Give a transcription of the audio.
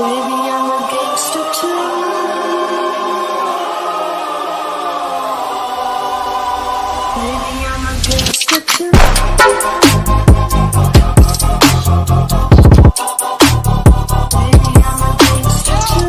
Maybe I'm a gangster too. I'm a gangster too.